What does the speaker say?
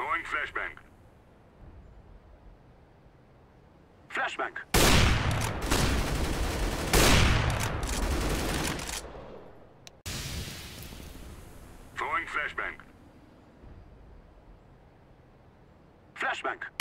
Throwing flashbang. Flashbang. Throwing flashbang. Flashbang.